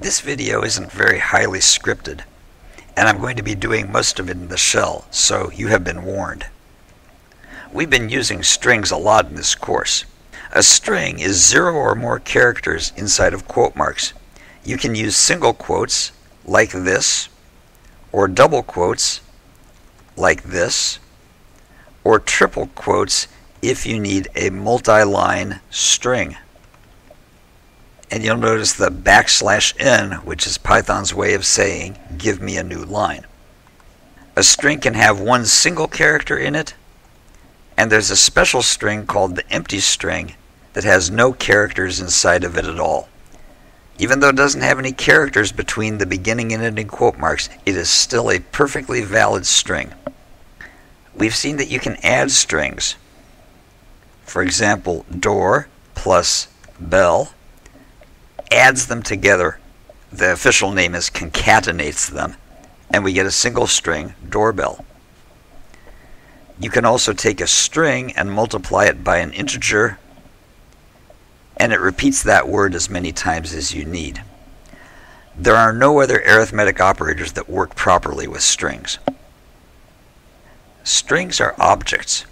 This video isn't very highly scripted, and I'm going to be doing most of it in the shell, so you have been warned. We've been using strings a lot in this course. A string is zero or more characters inside of quote marks. You can use single quotes like this, or double quotes like this, or triple quotes if you need a multi-line string and you'll notice the backslash n, which is Python's way of saying, give me a new line. A string can have one single character in it, and there's a special string called the empty string that has no characters inside of it at all. Even though it doesn't have any characters between the beginning and ending quote marks, it is still a perfectly valid string. We've seen that you can add strings. For example, door plus bell adds them together. The official name is concatenates them, and we get a single string doorbell. You can also take a string and multiply it by an integer, and it repeats that word as many times as you need. There are no other arithmetic operators that work properly with strings. Strings are objects.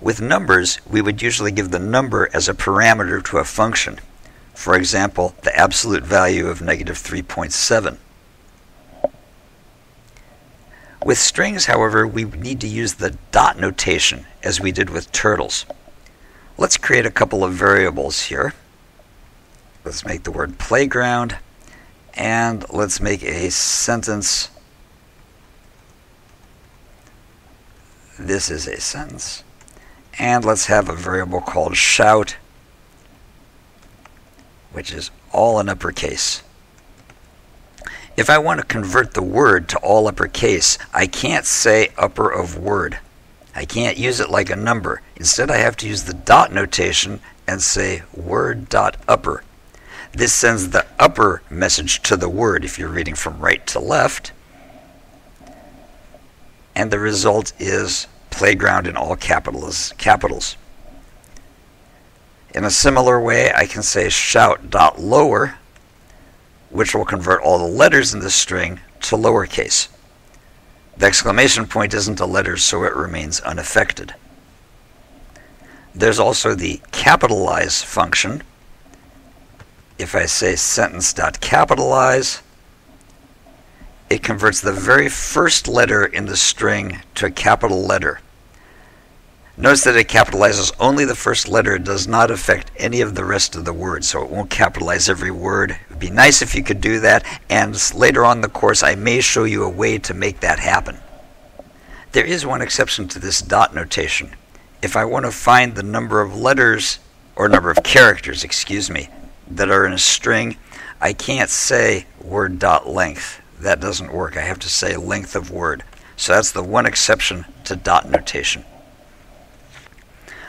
With numbers, we would usually give the number as a parameter to a function. For example, the absolute value of negative 3.7. With strings, however, we need to use the dot notation as we did with turtles. Let's create a couple of variables here. Let's make the word playground and let's make a sentence. This is a sentence. And let's have a variable called shout which is all in uppercase. If I want to convert the word to all uppercase, I can't say upper of word. I can't use it like a number. Instead, I have to use the dot notation and say word dot upper. This sends the upper message to the word if you're reading from right to left. And the result is playground in all capitals. capitals. In a similar way, I can say shout.lower, which will convert all the letters in this string to lowercase. The exclamation point isn't a letter, so it remains unaffected. There's also the capitalize function. If I say sentence.capitalize, it converts the very first letter in the string to a capital letter. Notice that it capitalizes only the first letter. It does not affect any of the rest of the word, so it won't capitalize every word. It would be nice if you could do that, and later on in the course I may show you a way to make that happen. There is one exception to this dot notation. If I want to find the number of letters, or number of characters, excuse me, that are in a string, I can't say word dot length. That doesn't work. I have to say length of word. So that's the one exception to dot notation.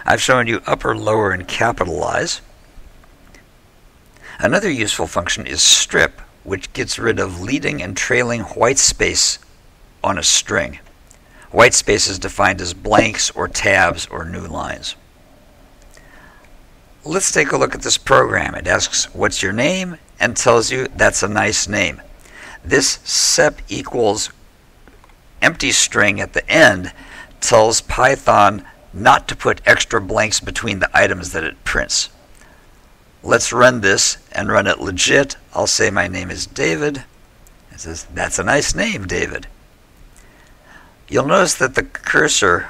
I've shown you upper, lower, and capitalize. Another useful function is strip, which gets rid of leading and trailing white space on a string. White space is defined as blanks or tabs or new lines. Let's take a look at this program. It asks, what's your name? and tells you that's a nice name. This sep equals empty string at the end tells Python not to put extra blanks between the items that it prints. Let's run this and run it legit. I'll say my name is David. It says, that's a nice name, David. You'll notice that the cursor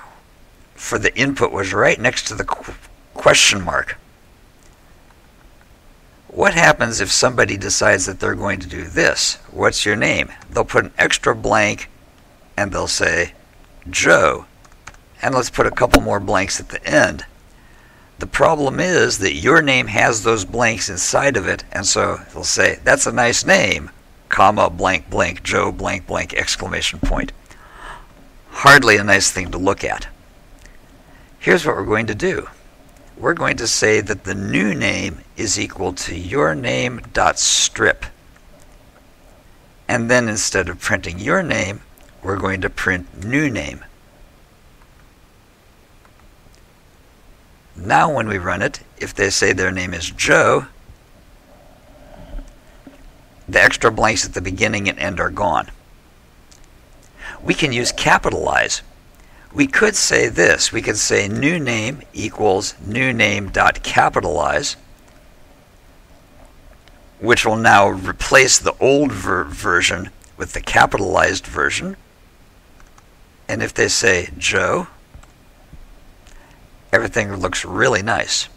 for the input was right next to the question mark. What happens if somebody decides that they're going to do this? What's your name? They'll put an extra blank and they'll say Joe. And let's put a couple more blanks at the end. The problem is that your name has those blanks inside of it, and so they'll say, that's a nice name, comma, blank, blank, Joe, blank, blank, exclamation point. Hardly a nice thing to look at. Here's what we're going to do. We're going to say that the new name is equal to your name dot strip. And then instead of printing your name, we're going to print new name. Now when we run it, if they say their name is Joe, the extra blanks at the beginning and end are gone. We can use capitalize. We could say this. We could say new name equals new name dot capitalize, which will now replace the old ver version with the capitalized version. And if they say Joe, everything looks really nice.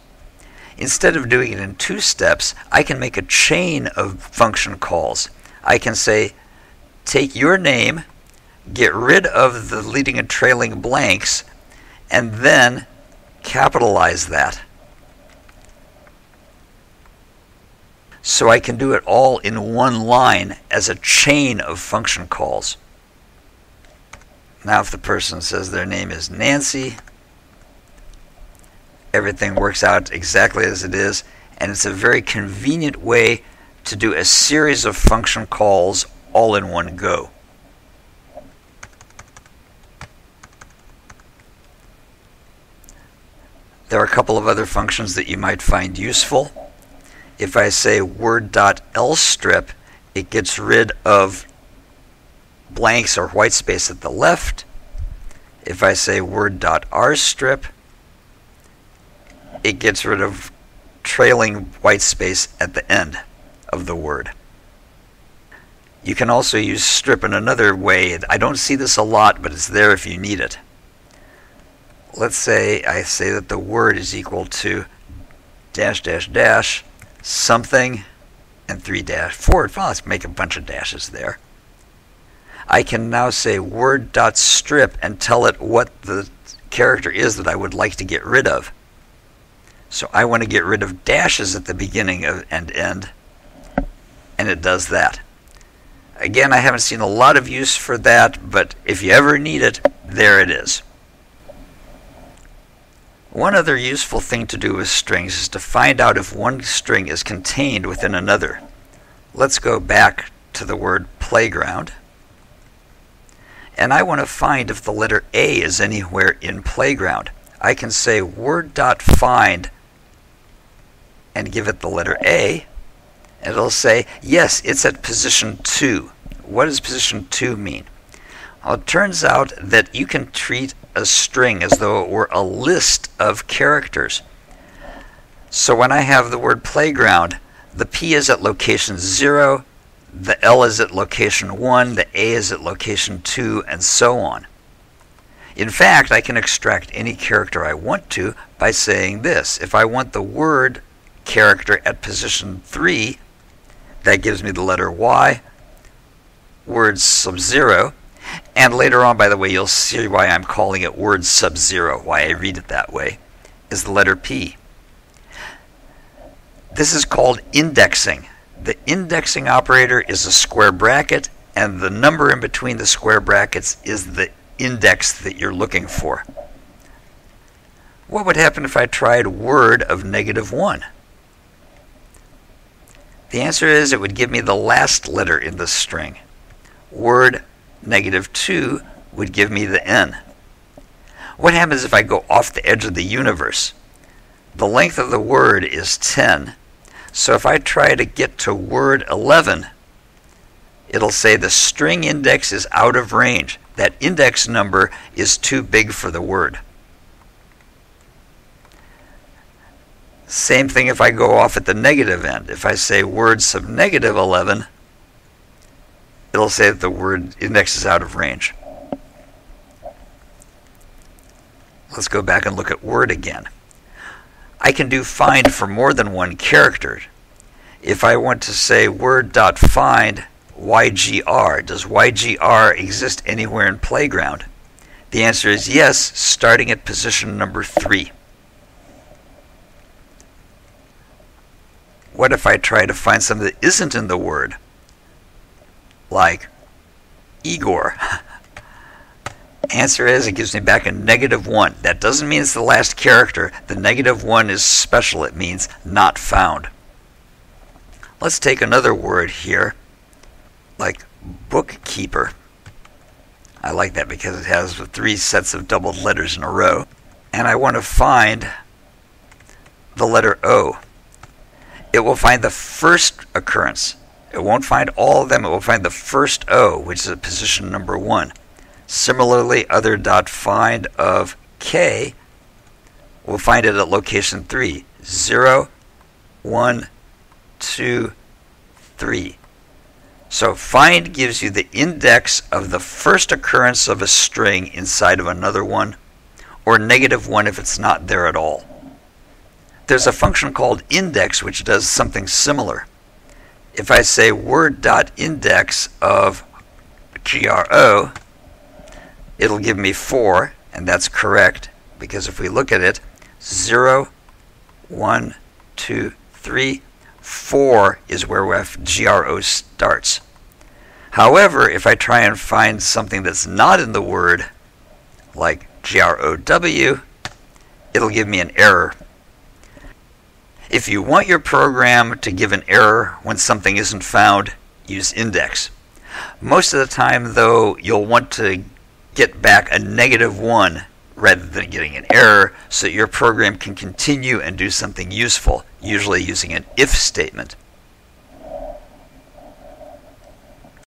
Instead of doing it in two steps, I can make a chain of function calls. I can say, take your name, get rid of the leading and trailing blanks, and then capitalize that. So I can do it all in one line as a chain of function calls. Now, if the person says their name is Nancy, everything works out exactly as it is, and it's a very convenient way to do a series of function calls all in one go. There are a couple of other functions that you might find useful. If I say word.lstrip, it gets rid of blanks or white space at the left. If I say word.rstrip, it gets rid of trailing white space at the end of the word. You can also use strip in another way. I don't see this a lot, but it's there if you need it. Let's say I say that the word is equal to dash dash dash something and three dash four. Well, let's make a bunch of dashes there. I can now say word dot strip and tell it what the character is that I would like to get rid of. So I want to get rid of dashes at the beginning of and end, and it does that. Again, I haven't seen a lot of use for that, but if you ever need it, there it is. One other useful thing to do with strings is to find out if one string is contained within another. Let's go back to the word playground. And I want to find if the letter A is anywhere in playground. I can say word.find and give it the letter A, and it'll say, yes, it's at position 2. What does position 2 mean? Well, it turns out that you can treat a string as though it were a list of characters. So when I have the word playground, the P is at location 0, the L is at location 1, the A is at location 2, and so on. In fact, I can extract any character I want to by saying this. If I want the word character at position 3. That gives me the letter Y, word sub-zero, and later on, by the way, you'll see why I'm calling it word sub-zero, why I read it that way, is the letter P. This is called indexing. The indexing operator is a square bracket, and the number in between the square brackets is the index that you're looking for. What would happen if I tried word of negative 1? The answer is it would give me the last letter in the string. Word negative 2 would give me the N. What happens if I go off the edge of the universe? The length of the word is 10. So if I try to get to word 11, it'll say the string index is out of range. That index number is too big for the word. Same thing if I go off at the negative end. If I say word sub negative 11, it'll say that the word index is out of range. Let's go back and look at word again. I can do find for more than one character. If I want to say word.find YGR, does YGR exist anywhere in Playground? The answer is yes, starting at position number 3. What if I try to find something that isn't in the word? Like Igor. Answer is it gives me back a negative 1. That doesn't mean it's the last character. The negative 1 is special. It means not found. Let's take another word here, like bookkeeper. I like that because it has three sets of doubled letters in a row. And I want to find the letter O it will find the first occurrence. It won't find all of them. It will find the first O, which is position number 1. Similarly, other dot find of K will find it at location 3. 0, 1, 2, 3. So find gives you the index of the first occurrence of a string inside of another one, or negative 1 if it's not there at all. There's a function called index which does something similar. If I say word.index of GRO, it'll give me 4, and that's correct, because if we look at it, 0, 1, 2, 3, 4 is where GRO starts. However, if I try and find something that's not in the word, like GROW, it'll give me an error. If you want your program to give an error when something isn't found, use index. Most of the time, though, you'll want to get back a negative 1 rather than getting an error so your program can continue and do something useful, usually using an if statement.